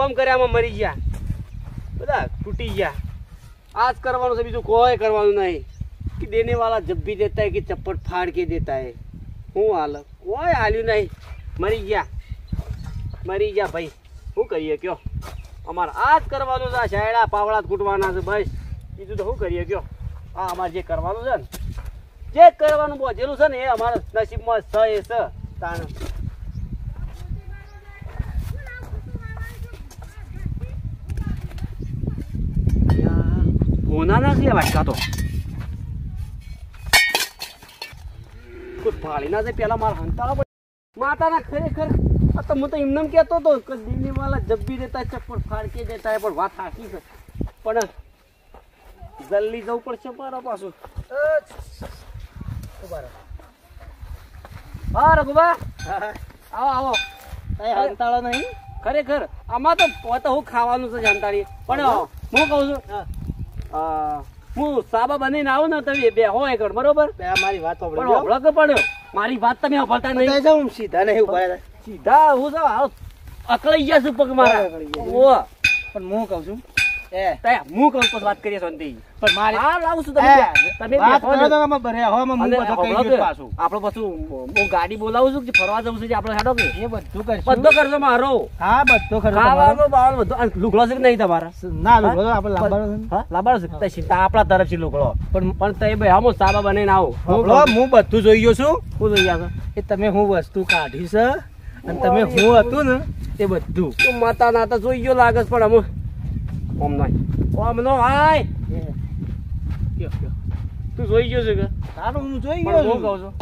કોમ કર્યામાં મરી ગયા. બધા તૂટી ગયા. આજ કરવાનું છે, બીજું કોઈ કરવાનું નહીં. કે દેને વાળા જબ્બી દેતા હે કે ચપ્પટ ફાડ કે દેતા હે હું હાલ, કોઈ હાલ્યું નહીં. મરી ગયા. મરી ગયા ભાઈ. શું કરીએ કયો? અમારે આ જ કરવાનું છે, આ શાયડા પાવડા જ કૂટવાના છે બસ બીજું તો શું કરીએ કયો? આ અમારે જે કરવાનું છે ને, જે કરવાનું બોજેલું છે ને, એ અમારા નસીબમાં સ એ સ તાણ. હોના ના લે વાટકા તો. કોઈ પેલા મારા હંતાળા માતાના ખરેખર આ તો હું તો એમને એમ કહેતો હતો કે દિલ્હી વાળા જબ્બી દેતા ચપ્પલ ફાડકે દેતા પણ વાત સાચી છે. પણ જલ્દી જવું પડશે મારા પાછું. હા રઘુબા. આવો આવો. હંતાળો નહીં. ખરેખર આમાં તો હું ખાવાનું છે જાણતારી પણ હું. કહું છું હા. સાબા બનીને આવું ને તમે બે હો એકડ બરોબર? મારી વાત પણ સાંભળજો. પણ મારી વાત તમે સાંભળતા નહીં. જાઉં સીધા નહીં ઊભા સીધા હું તો આવો. અકળાઈ ગયા છું પગ મારા ઓ પણ હું કહું છું એ. હું કહું પછી વાત કરીએ શાંતિ. પણ મારે આ લાવું છું તમે તમે પાછું. હું ગાડી બોલાવું છું કે ફરવા જવું છે હેડો કે? એ બધું કરશું. બધો કરજો મારો. હા બધો ખરો ખાવાનું બાવાનું બધું. લુગડો છે કે નહીં તમારા? ના આપણે છે ને. હા લાવવાનો છે. લુગડો. પણ પણ તો ભાઈ આમો સાબા બનાવીને આવો. સાંભળો, હું બધું જોઈ ગયો છું. હું જોઈ આવ્યો એ તમે હું વસ્તુ કાઢી છે અને તમે હું હતું ને એ બધું. તું માતા નાતા જોઈ ગયો લાગે પણ અમુ ઓમ નહીં. ઓમ નો હાય Yeah, કયો. તું જોઈ ગયો છે કે? તારું હું જોઈ ગયો છું. કહું છું.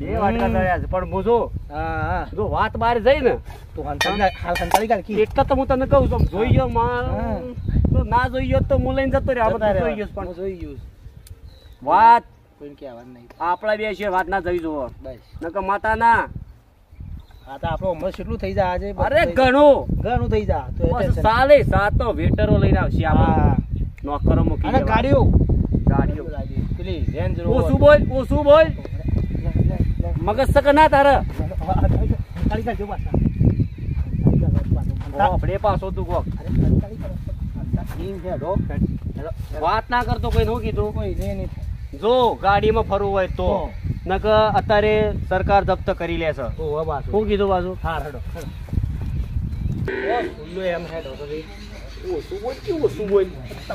બે વાટકા થયા છે પણ હું જો હા. જો વાત બહાર જઈ ને તો હાલ હંતાળી કાઢ કી. એક તો હું તને કહું છું જોઈ ગયો માં તો ના જોઈ ગયો તો હું લઈને જતો રહ્યો. આપણે જોઈ ગયો પણ જોઈ ગયો. વાત કોઈને કહેવાનું નહીં. આપણા બે છે વાત ના જવી જોવો. બસ. નકર માતા ના આ તો આપણો ઉંમર કેટલું થઈ જાય આજે? અરે ઘણું. ઘણું થઈ જાય. તો સાલે સાતો વેટરો લઈને આવશે. આપણે નોકરો મૂકી અને ગાડીઓ. ગાડીઓ. પેલી રેન્જ બોલ બોલ. મગજ સક ના તારે. આપણે પાછો તું કોક. વાત ના કરતો કોઈ નું કીધું? કોઈ. જો ગાડીમાં ફરવું હોય તો. નક અત્યારે સરકાર જપ્ત કરી લે છે. શું કીધું બાજુ હા હેડો, એમ હેડો. ઓછું બોલ કે ઓછું બોલ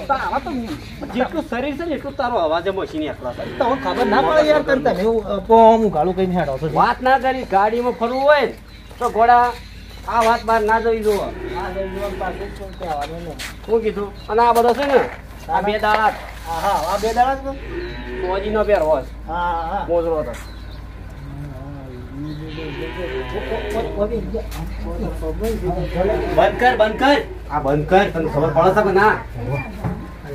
તારા તો જેટલું શરીર છે ને એટલું તારો અવાજ મશીન એકલો છે. ખબર ના પડે યાર તને હેડો તો વાત ના કરી ગાડીમાં ફરવું હોય તો ઘોડા આ વાત બહાર ના જોઈ જુઓ. શું કીધું અને આ બધો છે ને આ બે દાડા હા, હા, આ બે દાડા જ ને? ફોજી નો પેર હોસ હા, હા. મોજરો હતો બંધ કર બંધ કર. આ બંધ કર તને ખબર પડે છે કે ના?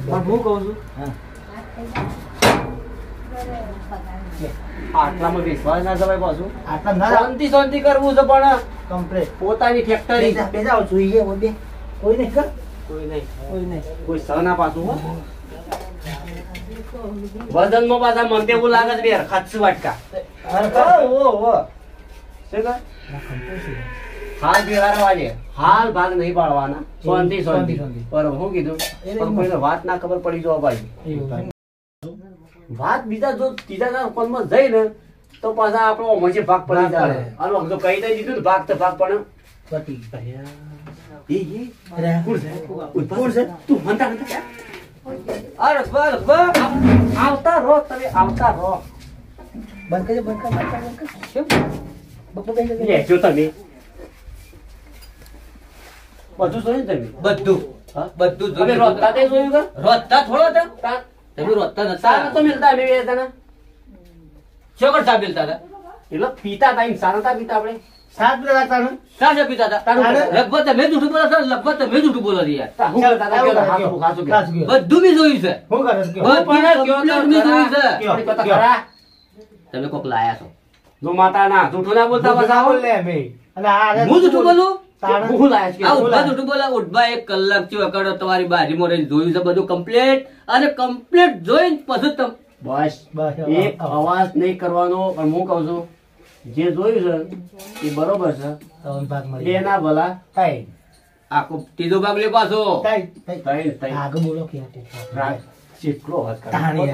પણ હું કહું છું. આટલામાં વિશ્વાસ ના જવાય પાછું. આટલા ના શાંતિ શાંતિ કરવું છે પણ કમ્પ્લેટ પોતાની ફેક્ટરી બેજાવ બેજા જોઈએ બે. કોઈ નહીં કર. કોઈ નહીં. કોઈ નહીં. કોઈ સના પાછું હો. વજનમાં પાછા મને એવું લાગે છે બે ખાચું વાટકા. હરખા? ઓ ઓ? હાલ બિહારવા છે હાલ ભાગ નહીં પાડવાના. શાંતિ શાંતિ પર હું કીધું પણ કોઈને વાત ના ખબર પડી જવા ભાઈ. વાત બીજા જો ત્રીજા ફોનમાં જઈ ને તો પાછા આપણો મજે ભાગ પડી જાય. અને આમ તો કહી દઈ દીધું ભાગ તો ભાગ પણ પતી. અરે? તું હંતા હંતા બસ બસ. આવતા રહો તમે આવતા રહો. બંધ કરજો બંધ કર બંધ કર બંધ કર. તમે. બધું જોયું તમે? બધું. બધું જોયું. રોતા તે જોયું કે? રોતા થોડો હતા? તમે રોતા નતા. તો મિલતા અમે બે જણા. હતા? એટલે પીતા પીતા આપણે. સાત પીતા હતા? લગભગ તમે જૂઠું બોલો છો લગભગ તમે જૂઠું બોલો છો યાર. બધું જોયું છે? બધું જોયું છે. તમે કોક લાયા છો. જો માતા ના જૂઠું ના બોલતા પાછા બોલે મે અને આ હું જૂઠું બોલું? તાણે. હું લાયા છે આ કે? જૂઠું બોલા ઉઠવા એક કલાક થયો. અકડો તમારી બારીમાં રહીને જોયું છે બધું કમ્પ્લીટ અને કમ્પ્લીટ જોઈને પછી બસ. બસ, એક અવાજ નહીં કરવાનો પણ હું કહું છું જે જોયું છે એ બરોબર છે. બે ભલા. કાંઈ. આખો ત્રીજો ભાગ લે પાછો. આગળ બોલો કેટલો કરે.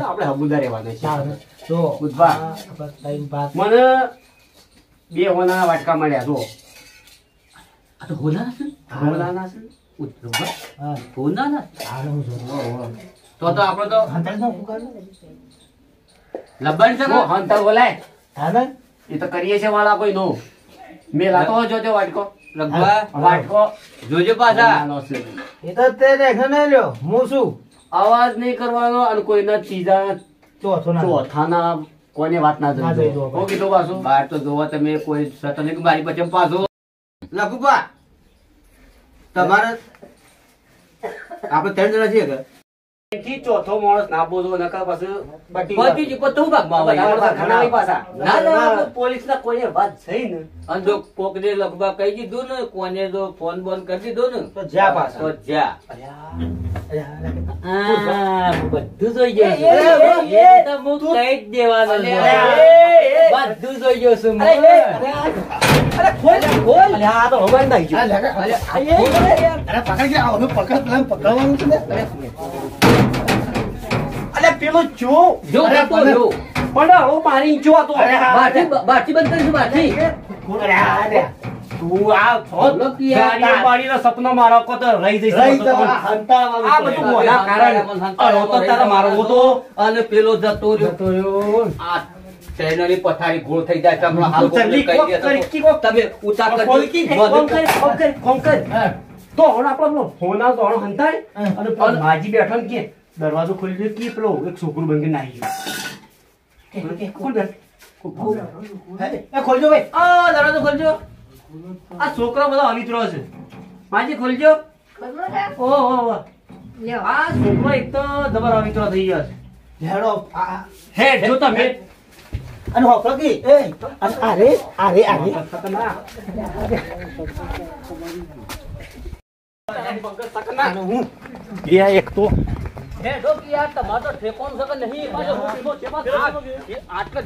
આપણે હબુદાર રહેવાના છે. બુધવાર. મને બે હોના વાટકા મળ્યા જો આ તો હોના છે હોનાના છે ઉતરવા. હા, હોના ના ચાલો હું જોઉં. તો તો આપણે તો હંતાળી નો ફૂંકારો? લબાડી જો, શકે હંતર બોલાય. હા એ તો કરીએ છે વાળા કોઈ નો. મેલાતો હોય જોજો વાટકો. લગવા વાટકો. જોજો પાછા એ તો તે લ્યો. હું શું? અવાજ નહીં કરવાનો અને કોઈના ત્રીજા ચોથો ચોથાના કોઈને વાત ના. હું કીધું પાછું. બહાર તો જોવા તમે કોઈ સતન કે મારી પછી પાછો. લખુપા તમારે આપણે ત્રણ જણા છીએ કે? એથી ચોથો માણસ ના બોલવો નકર પાછું બટી વાત. જ પતું ભાગમાં બધા આવે. પાછા. ના, ના, ના. પોલીસના કોઈને વાત થઈ ને અને જો કોકને લખવા કહી દીધું ને કોને જો ફોન બોન કરી દીધો ને તો જ્યાં પાછા. તો જ્યાં બધું જોઈ ગયો હું કહી જ દેવાનો. બધું જોઈ ગયો છું અરે, ખોલ ખોલ અલ્યા આ તો હવાઈ નાઈ ગયું. અલ્યા, અલ્યા, આ ખોલ. અરે પકડ કે આવું પકડ પેલા પકડવાનું છે ને અલ્યા પેલો જો જો અરે, જો. પણ હવે મારી જો તો બંધ કરીશું અરે તું આ સપનો કો તો રહી જઈશ રહી તો જવા, હંતાળવાનું આ બધું મોઢા કારણ અરે તો તારા મારવો તો અને પેલો જતો રહ્યો જતો રહ્યો. આ ચેનલની પથારી ગોળ થઈ જાય તમે હાલ. તમે કોમ કર, કોમ કર, કોમ કર. તો હણ આપણો ફોન આવતો હણ હંતાય અને માજી બેઠો ને કે દરવાજો ખોલી દે કે પેલો એક છોકરું બંધ નાઈ ગયું. એ ખોલજો ભાઈ. આ દરવાજો ખોલજો. આ છોકરો બધો અવિત્રો છે. માજી ખોલજો. ઓહો. આ છોકરો એક તો જબર અમિત્રો થઈ ગયો છે. હેડો આ હે જો તમે કી એ અને અરે અરે અરે અને હું ગયા એક તો હે, ડોકી, આ તમારે તો ઠેકાણું છે કે નહીં? પાછો હું સીધો છે, પાછો આ- એ આટલે જ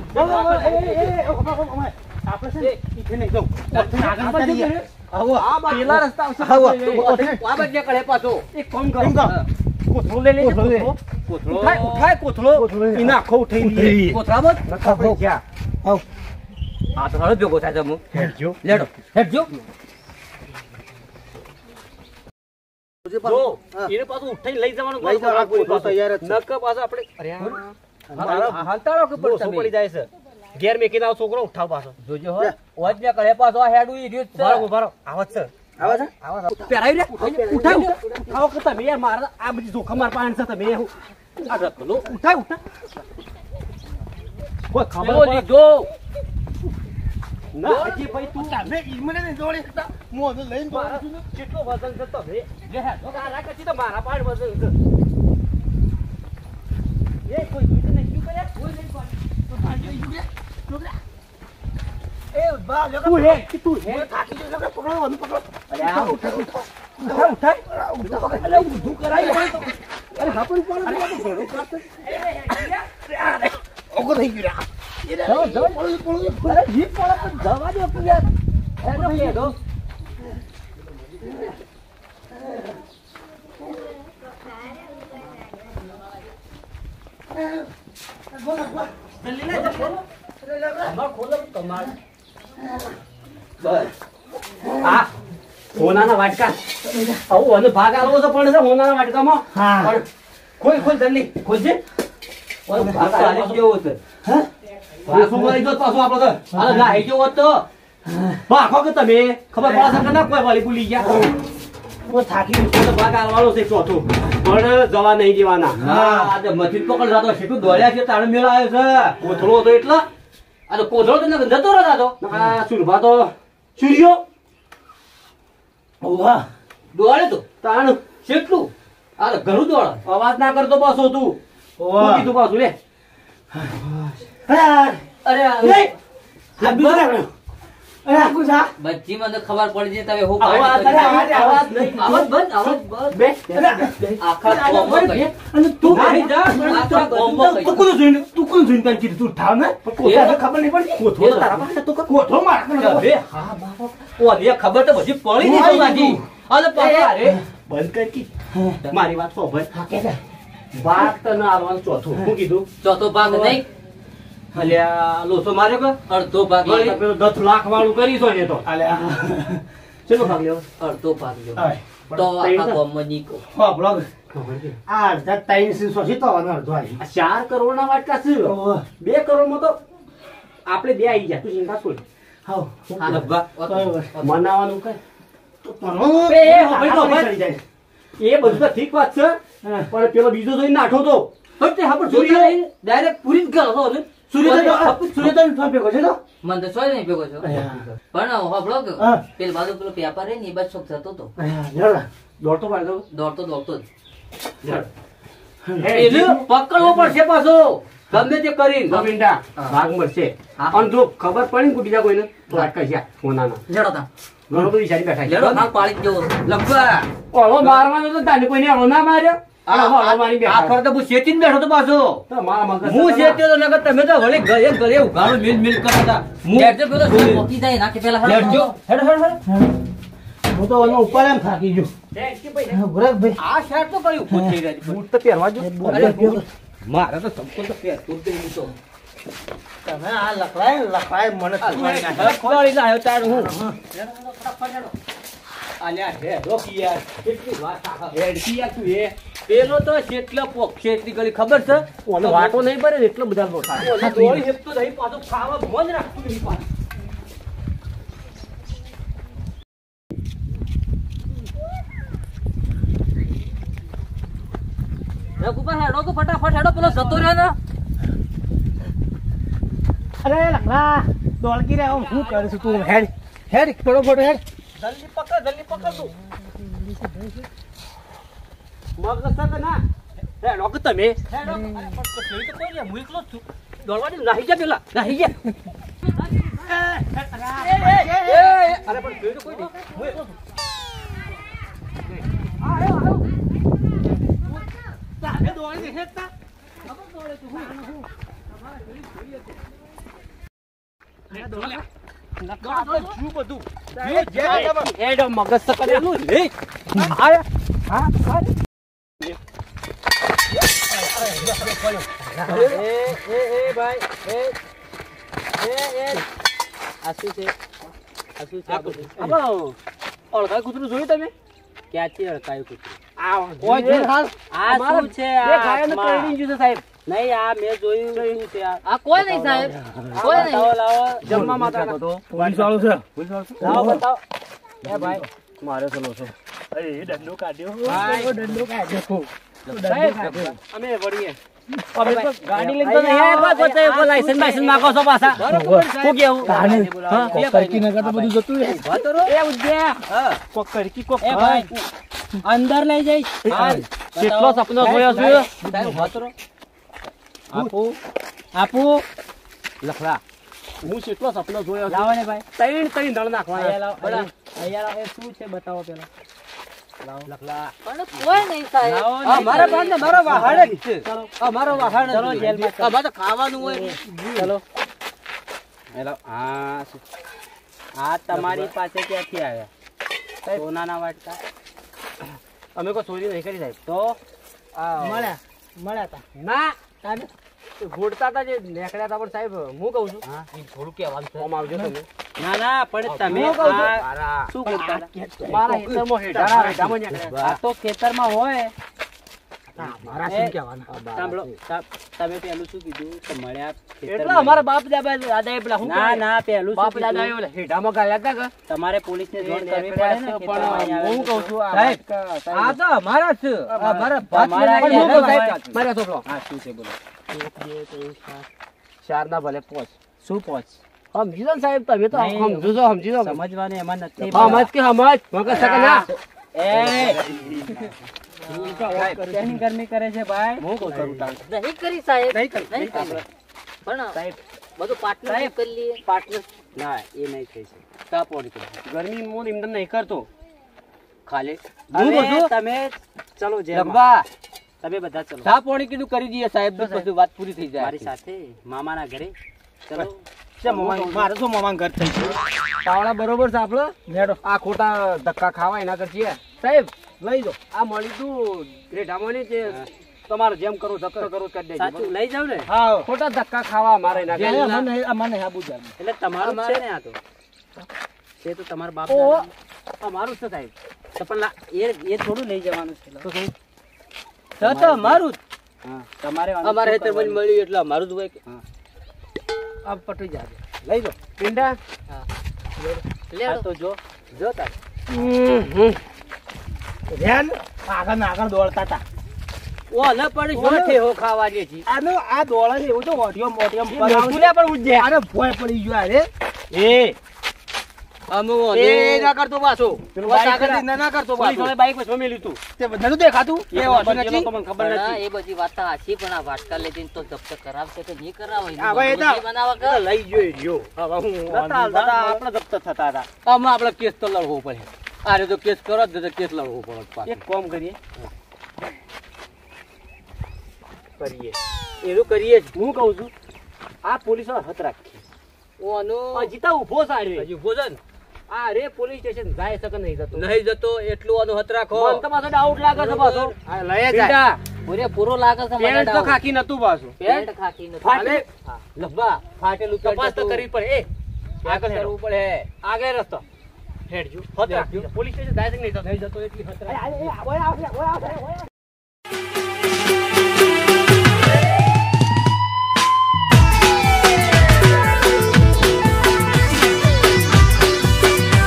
આપણે છે ને ઈથે નહીં જાઉં. આ બાજુ કરે? આવો. આ બાજુ. પેલા રસ્તા પાછો. એક એમ કરો. કોથળો લઈ લેજો, કોથળો કોથળો. ઉઠાય, ઉઠાય કોથળો. એને આખો ઉઠાઈ લઈએ. કોથળામાં જ? નખા આવ. આ તો હાલો ભેગો થાય છે હેડજો. લેડો, હેડજો. જો, એને પાછું ઉઠાઈ લઈ જવાનું તૈયાર. નકર પાછું આપણે અરે હા, હા, કે પડી જાય છે ઘેર મેકીને આવો છોકરો ઉઠાવ પાછો જોજો હો. ઓજ મે કરે પાછો હેડું ઈ રહ્યું છે. ઉભારો, ઉભારો. આવત છે આવે છે? પહેરાવી લે ઉઠાવ ઉઠાવ કે તમે યાર મારા આ બધી જોખમ માર પાણ છે તમે હું આ રતલો ઉઠાવ ઉઠાવ કોઈ ખબર લીધો. ના હજી ભાઈ તું તમે ઈમને નહીં જોડી. હું હવે લઈને મારા ને. કેટલો વજન છે તમે? લે તો આ રાખી તો મારા પાડ વજન છે. એ કોઈ જોઈતું નહીં શું કર્યા? કોઈ નહીં તું હે કે તું હે થાકી એટલે પકડો મને પકડો અરે આ ઉઠા ઉઠાવ ઉઠાવ અરે ઊંધું કરાય અરે હા પણ પણ અરે ઘણું કાપ ઓકો થઈ ગયો જાઓ, જાઓ. અરે જીપ પડે પણ જવા દો તું યાર હેડો હેડો અમાર ખોલો તમાર બસ આ હોનાના વાટકા. આવું અને ભાગ આલવો તો છે હોનાના વાટકામાં. હા. ખોલ ખોલ જલ્દી ખોલજે. ભાગ આલી હા. પાછો વળી પાછો આપણો તો. ના, જ કે તમે? ખબર પડે ના કોઈ વાળી ભૂલી ગયા? હું થાકી ગયો. તો ભાગ આલવાનો છે ચોથો. પણ જવા નહીં દેવાના. હા, આ તો પકડ જાતો શેઠું દોડ્યા છે તારે મેળ આવ્યો છે. કોથળો હતો એટલા. તો કોથળો તો જતો રહ્યો તાતો. આ સુરભા તો સૂર્યો વાહ દોડે તો તાણ શેટલું આ ઘણું દોડે અવાજ ના કરતો પાછો તું શું કીધું પાછું લે અરે. બચ્ચી મને ખબર પડી છે તમે હું આવાજ બંધ આવાજ બંધ બે આખા તું આખા જોઈને તું તને કીધું તું ઠાવ ને ખબર નહીં પડતી કોઠો તો તારા પાસે હતો કે? કોથળો મારા હા. ખબર તો બધી પડી નહીં લાગી. અરે અરે બંધ કર કી મારી વાત સાંભળ હા કે છે? ભાગ ના આવવાનું ચોથો શું કીધું ચોથો ભાગ નહીં અલ્યા લોસો માર્યો કે અડધો ભાગ પેલો દસ લાખ વાળું કરીશું ને તો અલ્યા. ચલો ભાગ લેવો અડધો ભાગ લેવો. હાય. તો છે? ગામમાં નીકો. હા, બ્લોગ. આ અડધા ત્રણ સીસો તો અડધો આવી. ચાર કરોડ ના વાટકા છે. બે કરોડમાં તો આપણે બે આવી જાય તું ચિંતા. બરોબર. મનાવાનું કઈ? એ. બધું તો ઠીક વાત છે. પણ પેલો બીજો જોઈને નાઠો તો. ડાયરેક્ટ પૂરી જ ને સૂર્ય તો- સૂર્ય ભેગો છે તો? મને તો સોય નહીં ભેગો છો. પણ હોભળો કે. પેલી બાજુ પેલો પેપર હે ને એ બાજુ શોખ થતો હતો. દોડતો દોડતો દોડતો જ. પકડવો પડશે પાછો. ગમે તે કરી ગમીંડા ભાગ મળશે. અને જો ખબર પડી ને બીજા કોઈને તો અટકાઈ સોનાના. લેડો ઘણો બધું વિચારી બેઠા છે. લેડો પાડી જ લગભગ ઓળો મારવાનો તો તાને કોઈને ઓળો ના માર્યો? અને હવે મારી બેઠા. આ ફરતે હું શેતી બેઠો તો પાછો. તો હું શેતી તો નકર તમે તો વળી ગળે ગળે ઉઘાડો મિલ મિલ કરતા હું- પેલો સોય પોકી જાય નાખે પેલા હેડ, હેડ, હેડ. હું તો એનો ઉપર એમ થાકી ગયો. ભાઈ. આ શર્ટ તો કયું ઉભું થઈ રહ્યા બૂટ તો પહેરવા જો. મારે તો સંપૂર્ણ તો પહેરતો જ નહીં તો. તમે આ લખવાય લખવાય મને. લખવાડી લાયો તાર હું. રોકી યાર. કેટલી વાત આ. હેડકી યાર તું એ. પેલો તો શેટલા પોક શેટલી ગળી ખબર છે વાટો નહીં ભરે એટલો બધા લોટ. દોડી હેપતો નહીં, પાછો ખાવા મન રાખતું નહીં પાછું. રઘુપા હેડો કે ફટાફટ હેડો પેલો જતો રહ્યો ને. અરે લખલા દોડકી રે હું શું કરું છું તું? હેડ હેડ ફટોફટ હેડ. જલ્દી પકડ જલ્દી પકડ તું. છે કે ના? હે રોક તમે? હેડો. તો કોઈ નહીં, હું એકલો છું. દોડવાની નાહી જા પેલા નાહી જા અરે પણ કોઈ નહીં હું એકલો છું. હેડ મગજ છે આ શું છે આ શું છે. આ બધું? આપણો કૂતરું જોયું તમે ક્યાંથી અડકાયું કૂતરું? છે આ છે? આ શું છે? લાવો. જમવા માતા પોલીસ વાળો છે? લાવો બતાવો. એ ભાઈ. મારે ચલો છો. દંડો કાઢ્યો. દંડો કાઢ્યો. અમે વળીએ. ગાડી લઈને તો નહીં આવ્યા, કોઈ લાયસન્સ બાયસન્સ છો? પાછા? શું કેવું કોક કરકી નગર તો બધું જતું એ ઉજ્જે કોક કરકી કોક ભાઈ અંદર લઈ જઈશ. કેટલો સપનો જોયો છું? તારું વાતરો. આપું. આપું. લખલા. હું કેટલો સપનો જોયો લાવો ને ભાઈ. ત્રણ ત્રણ દળ નાખવાના. લાવો અહીંયા લાવો. એ શું છે બતાવો પેલા. લખલા. પણ કોઈ નહીં સાહેબ લાવો ને. આ મારા ભાગને મારો વાહડ જ છે. આ મારો વાહડ જ ચલો છે. જેલમાં ચલો. અમારે તો ખાવાનું હોય. ચલો. હેલો હા તમારી પાસે ક્યાંથી આવ્યા? સોનાના વાટકા? અમે કોઈ ચોરી નહીં કરી સાહેબ. તો મળ્યા મળ્યા તા. ના. તારે ઘોડતા હતા જે નેકડ્યા હતા પણ સાહેબ હું કહું છું. થોડું કહેવાનું છે. આવજો તમે. ના ના પણ તમે શું બોલતા મારા હિતરમાં હેઠા હેઠામાં નેકળ્યા. આ તો ખેતરમાં હોય. મારા શું કહેવાના? સાંભળો તમે પેલું શું કીધું? કે મળ્યા એટલે અમારા બાપ દાદા દાદાએ પેલા ના ના પેલું બાપ શું દાદાએ કીધું? ઓલા હતા કે? તમારે પોલીસને જાણ એ કરવી પડે ને નેકળ્યા છે, ખેતરમાં પણ હું કહું છું સાહેબ, આ તો અમારા છે. અમારા ભાત તમારા લઈને પણ હું કહું આવ્યા સાહેબ, મારે છોકરો. હા શું છે બોલો. એક, બે, ત્રણ, ચાર. ચાર ના ભલે પોચ. શું પોચ? સમજી લો સાહેબ તમે તો સમજો છો સમજી લો. સમજવાનું એમાં નથી સમજ કે સમજ. મગજ છે ના. એ. શેની ગરમી કરે છે ભાઈ. હું કહું કરું તાણ. નહીં કરી સાહેબ. નહીં કરી. નહીં કરી. પણ સાહેબ. બધું પાર્ટનરશિપ કરી લઈએ. પાર્ટનર ના એ નહીં થઈ શકે. તા પોણી કરી. ગરમી હું એમને નહીં કરતો. ખાલી. હું બધું? તમે ચલો જેલમાં. લગભગ તમે બધા ચલો. ચા પાણી કીધું કરી દઈએ સાહેબ વાત પૂરી થઈ જાય. મારી સાથે મામાના ઘરે. ચલો. મારે શું મામા ઘર થઈ ગયું? પાવડા બરોબર છે આપડે આ ખોટા ધક્કા ખાવા એના કરતી સાહેબ લઈ જાઓ. આ મળી તું રેઢામાં તે તમારે જેમ કરો ધક્કો કરો કરી દેજો. સાચું લઈ જાવ ને? હા. ખોટા ધક્કા ખાવા મારે ના મને અમને આબુ જાય એટલે તમારું છે ને આ તો. તે તો તમારા બાપ ઓ. અમારું છે સાહેબ. તો પણ એ એ થોડું લઈ જવાનું છે. તો શું? તો તો મારું હા. તમારે અમારે હેતર કરવાનું? મળ્યું એટલે અમારું જ હોય કે? આ પટી જાજો. લઈ જાઓ. પિંડા? લે તો જો. જો તાર. ધ્યાન આગળ ને આગળ દોડતા હતા ઓ ન પડી ઠેહો ખાવા દે છે? આનો આ દોડા છે એવું તો મોટિયો મોટિયો મોટું પણ ઉજ્જે અરે ભોય પડી ગયો અરે એ. અમુ એ ના કરતો પાછો. પેલું બસ બાઈક આગળથી ના- ના ના કરતો પાછો. વાળા બાઈક પર જમેલી તું તે બધાનું દેખાતું? એ વાંધો વાંધો નથી. તમને ખબર નથી. એ બધી વાત પણ આ વાટકા તો જપ્ત કરાવશે કે નહીં કરાવે? એ બનાવે લઈ હવે હું આપણે જપ્ત થતા હતા. આમાં આપણે કેસ તો લડવો પડે. આરે તો કેસ કરો જ તો કેસ લડવો પડે એક કામ કરીએ. કરીએ. એવું કરીએ હું કહું છું આ પોલીસ હત રાખીએ. ઓનો. જીતા ઊભો સાડે હજી ઊભો છે આ રે પોલીસ સ્ટેશન જાય શકે નહીં જતો? નહીં જતો એટલું આનો હત રાખો. મને તમારો ડાઉટ લાગે છે પાછો. લઈ ઓરે પૂરો લાગે છે મને પેન્ટ તો ખાખી ખાકી નતું પાછું. પેન્ટ ખાકી નતું. ફાટે? લબ્બા ફાટેલું તપાસ તો. કરવી પડે. એ આગળ કરવું પડે. આગળ રસ્તો. હેડજો. પોલીસ સ્ટેશન ડાયરેક્ટ નહીં જતો. એટલી હતરા. ઓય